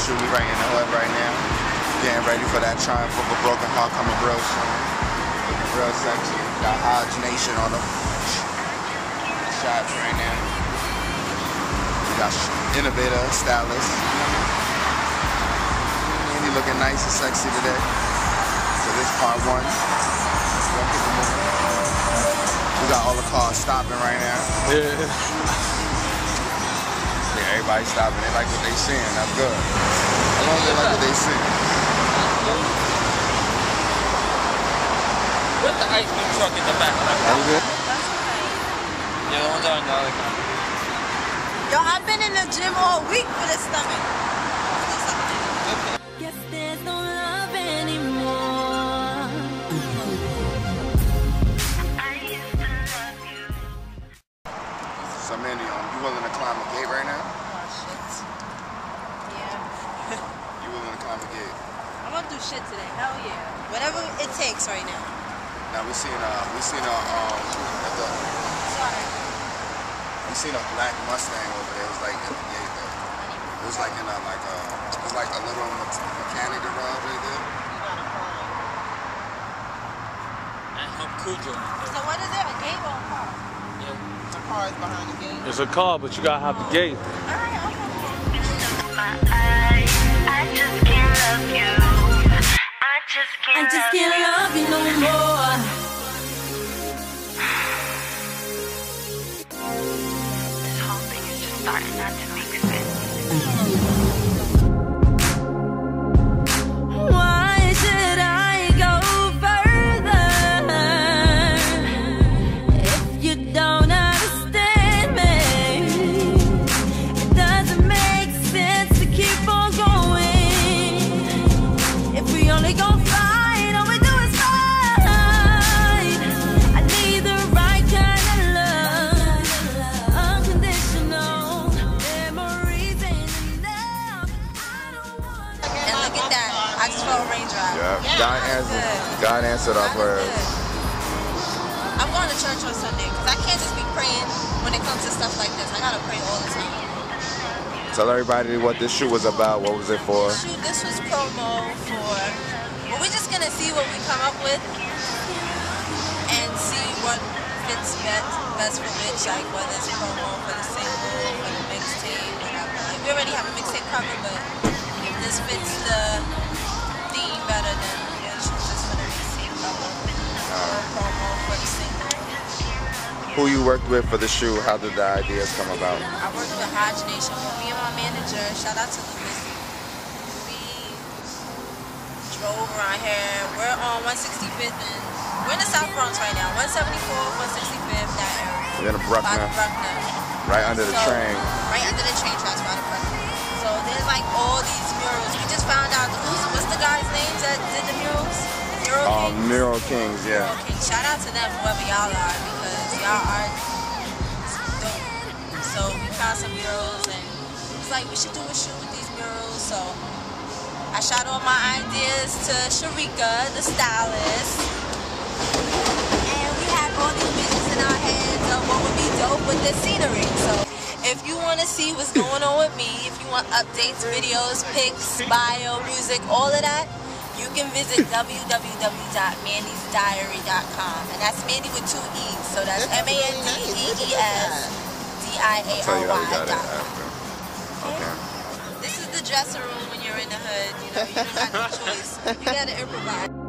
should be right in the hood right now. Getting ready for that triumph of a broken heart coming real soon. Real sexy. Got Hodge Nation on the shots right now. We got innovator, stylist. Andy he looking nice and sexy today. So this part one. We got all the cars stopping right now. Yeah. Yeah, everybody stopping. They like what they seeing. That's good. As long as they like what they seeing. Put the ice cream truck in the back. That's good. Yeah, the ones are in the other car. Yo, I've been in the gym all week for this stomach. I'm gonna do shit today. Hell yeah. Whatever it takes right now. Now we seen uh we seen a um at the Sorry. we seen a black Mustang over there. It was like at the gate there. It was like in a like a it was like a little mechanic garage right there. And Hum Cujo. So what is it? A game or a car? Yeah. The car is behind the gate. It's a car, but you gotta have the gate. I just can't love you no more. This whole thing is just starting not to make sense. God answered. God answered our prayers. I'm going to church on Sunday because I can't just be praying when it comes to stuff like this. I gotta pray all the time. Tell everybody what this shoot was about. What was it for? Shoot, this was promo for. Well, we're just gonna see what we come up with and see what fits best, best for which, like whether it's promo for the single, for the mixtape, whatever. Like we already have a mixtape cover, but if this fits the better, then we'll for the mixtape promo for the single. Who you worked with for the shoe? How did the ideas come about? I worked with Hodge Nation with me and my manager. Shout out to Lucas. We drove around here. We're on 165th and we're in the South Bronx right now. 174, 165th, that area. We're in Bruckner, the Bruckner. right under the So, train. Right under the train tracks by the Bruckner. So there's like all these murals. We just found out the guy's name that did the murals? Mural Um, Kings? Mural Kings, yeah. Okay, shout out to them, whoever y'all are, because y'all are dope. So we found some murals and it was like we should do a shoot with these murals. So I shot all my ideas to Sharika, the stylist. And we had all these visions in our heads of what would be dope with this scenery. So if you want to see what's going on with me, if you want updates, videos, pics, bio, music, all of that, you can visit www.mandeesdiary.com. And that's Mandee with two E's. So that's M A N D E E S D I A Tell R you how we got Y. it after. Okay. This is the dressing room when you're in the hood. You know, you don't got no choice. You gotta improvise.